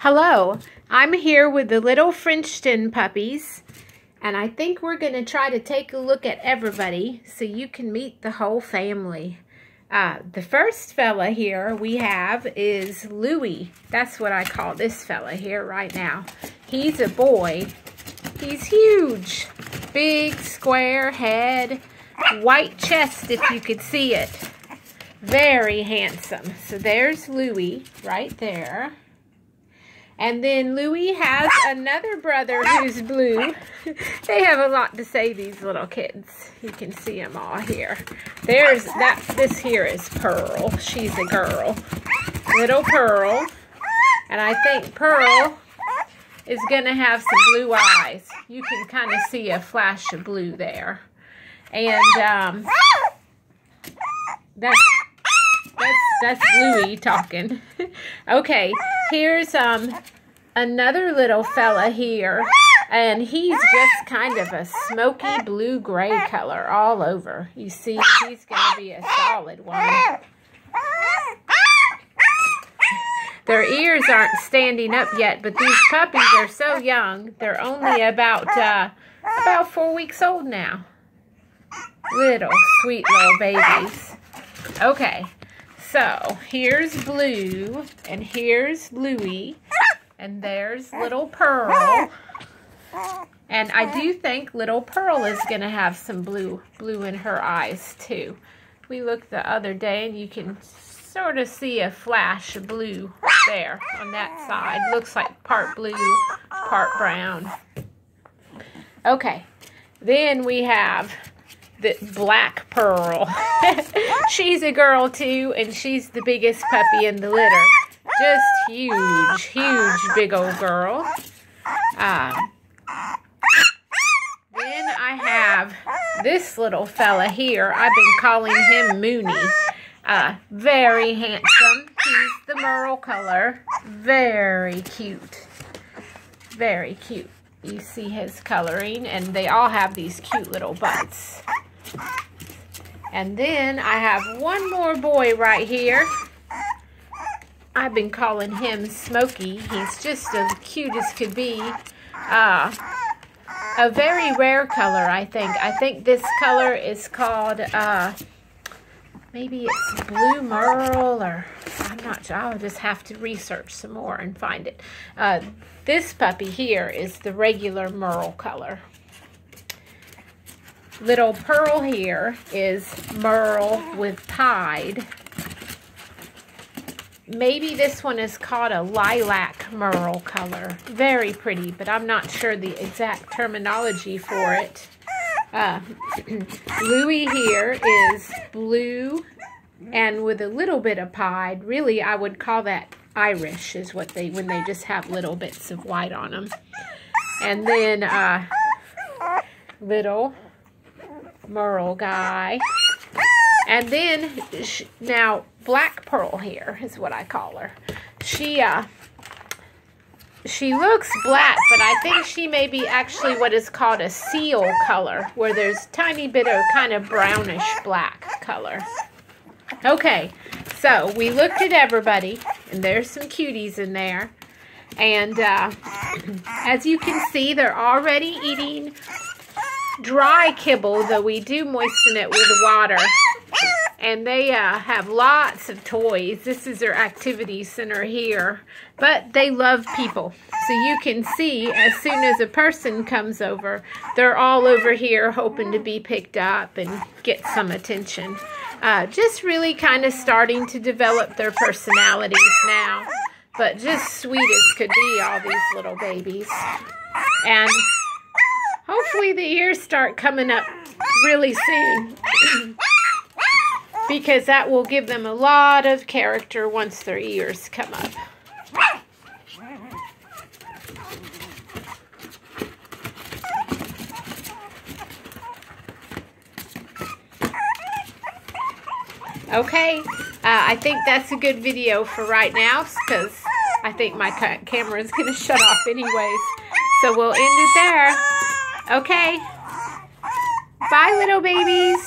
Hello, I'm here with the little Frenchton puppies, and I think we're going to try to take a look at everybody so you can meet the whole family. Uh, the first fella here we have is Louie. That's what I call this fella here right now. He's a boy. He's huge. Big, square head, white chest if you could see it. Very handsome. So there's Louie right there. And then Louie has another brother who's blue. they have a lot to say, these little kids. You can see them all here. There's that. This here is Pearl. She's a girl. Little Pearl. And I think Pearl is going to have some blue eyes. You can kind of see a flash of blue there. And um, that's that's Louie talking. okay, here's um another little fella here, and he's just kind of a smoky blue gray color all over. You see, he's gonna be a solid one. Their ears aren't standing up yet, but these puppies are so young. They're only about uh, about four weeks old now. Little sweet little babies. Okay, so here's Blue, and here's Louie, and there's little Pearl. And I do think little Pearl is going to have some blue blue in her eyes too. We looked the other day and you can sort of see a flash of blue there on that side. Looks like part blue, part brown. Okay, then we have the black pearl. she's a girl too, and she's the biggest puppy in the litter. Just huge, huge, big old girl. Um, then I have this little fella here. I've been calling him Mooney. Uh, very handsome. He's the merle color. Very cute. Very cute. You see his coloring, and they all have these cute little butts. And then I have one more boy right here. I've been calling him Smokey. He's just as cute as could be. Uh, a very rare color, I think. I think this color is called, uh, maybe it's blue merle or I'm not sure. I'll just have to research some more and find it. Uh, this puppy here is the regular merle color. Little Pearl here is Merle with Pied. Maybe this one is called a lilac merle color. Very pretty, but I'm not sure the exact terminology for it. Uh, Louie here is blue and with a little bit of pied. Really, I would call that Irish is what they, when they just have little bits of white on them. And then uh, little Merle guy. And then, now, Black Pearl here is what I call her. She, uh, she looks black, but I think she may be actually what is called a seal color, where there's tiny bit of kind of brownish black color. Okay, so we looked at everybody, and there's some cuties in there. And uh, as you can see, they're already eating dry kibble, though we do moisten it with water. And they uh, have lots of toys. This is their activity center here. But they love people. So you can see as soon as a person comes over, they're all over here hoping to be picked up and get some attention. Uh, just really kind of starting to develop their personalities now. But just sweet as could be, all these little babies. And hopefully the ears start coming up really soon. because that will give them a lot of character once their ears come up. Okay, uh, I think that's a good video for right now because I think my camera is going to shut off anyways. So we'll end it there. Okay. Bye, little babies.